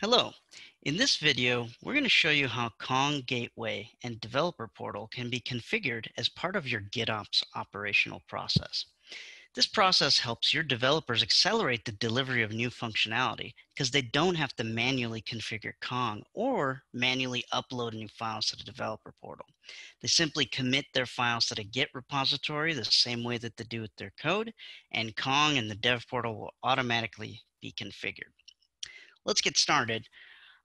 Hello. In this video, we're going to show you how Kong Gateway and Developer Portal can be configured as part of your GitOps operational process. This process helps your developers accelerate the delivery of new functionality because they don't have to manually configure Kong or manually upload new files to the developer portal. They simply commit their files to the Git repository the same way that they do with their code, and Kong and the dev portal will automatically be configured let's get started.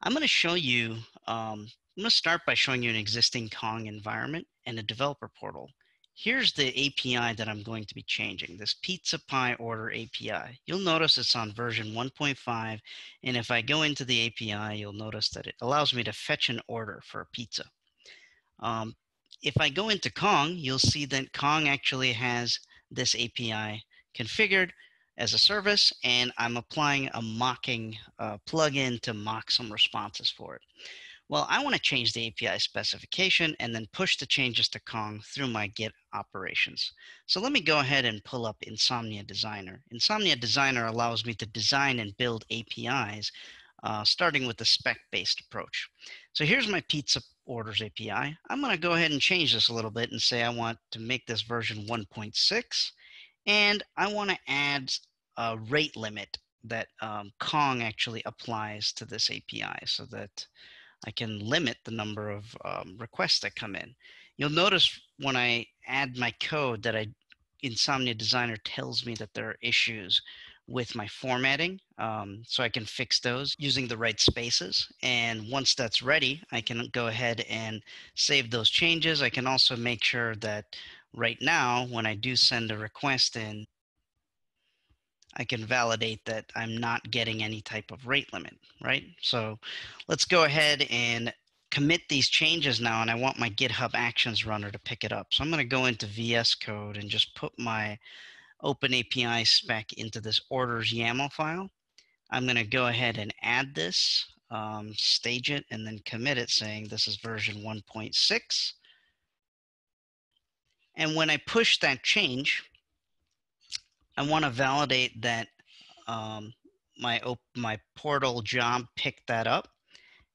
I'm going to show you, um, I'm going to start by showing you an existing Kong environment and a developer portal. Here's the API that I'm going to be changing, this Pizza Pie Order API. You'll notice it's on version 1.5, and if I go into the API, you'll notice that it allows me to fetch an order for a pizza. Um, if I go into Kong, you'll see that Kong actually has this API configured as a service, and I'm applying a mocking uh, plugin to mock some responses for it. Well, I want to change the API specification and then push the changes to Kong through my Git operations. So let me go ahead and pull up Insomnia Designer. Insomnia Designer allows me to design and build APIs uh, starting with the spec-based approach. So here's my pizza orders API. I'm going to go ahead and change this a little bit and say I want to make this version 1.6 and I want to add a rate limit that um, Kong actually applies to this API so that I can limit the number of um, requests that come in. You'll notice when I add my code that I Insomnia Designer tells me that there are issues with my formatting. Um, so I can fix those using the right spaces. And once that's ready, I can go ahead and save those changes. I can also make sure that right now, when I do send a request in, I can validate that I'm not getting any type of rate limit, right? So let's go ahead and commit these changes now, and I want my GitHub Actions runner to pick it up. So I'm going to go into VS Code and just put my Open API spec into this orders YAML file. I'm going to go ahead and add this, um, stage it, and then commit it saying this is version 1.6. And when I push that change, I want to validate that um, my my portal job picked that up,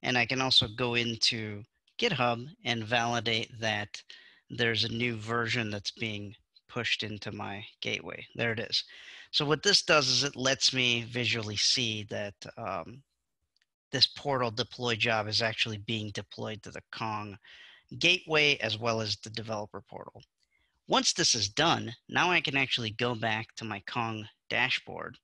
and I can also go into GitHub and validate that there's a new version that's being pushed into my gateway. There it is. So what this does is it lets me visually see that um, this portal deploy job is actually being deployed to the Kong gateway as well as the developer portal. Once this is done, now I can actually go back to my Kong dashboard.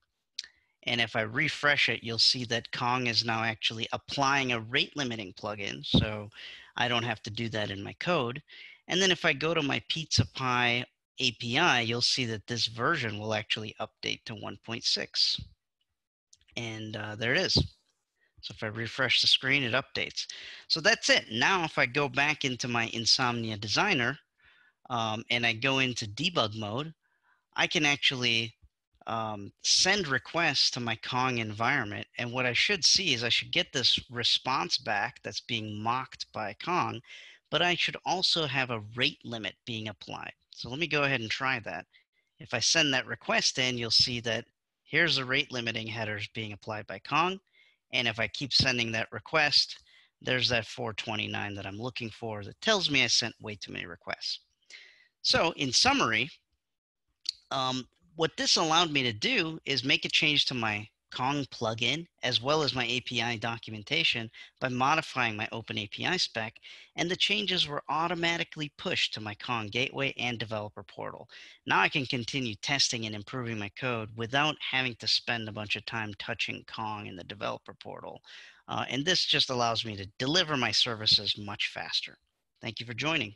And if I refresh it, you'll see that Kong is now actually applying a rate limiting plugin. So I don't have to do that in my code. And then if I go to my Pizza Pie API, you'll see that this version will actually update to 1.6. And uh, there it is. So if I refresh the screen, it updates. So that's it. Now, if I go back into my Insomnia Designer, um, and I go into debug mode, I can actually um, send requests to my Kong environment. And what I should see is I should get this response back that's being mocked by Kong, but I should also have a rate limit being applied. So let me go ahead and try that. If I send that request in, you'll see that here's the rate limiting headers being applied by Kong. And if I keep sending that request, there's that 429 that I'm looking for that tells me I sent way too many requests. So in summary, um, what this allowed me to do is make a change to my Kong plugin as well as my API documentation by modifying my Open API spec, and the changes were automatically pushed to my Kong gateway and developer portal. Now I can continue testing and improving my code without having to spend a bunch of time touching Kong in the developer portal. Uh, and this just allows me to deliver my services much faster. Thank you for joining.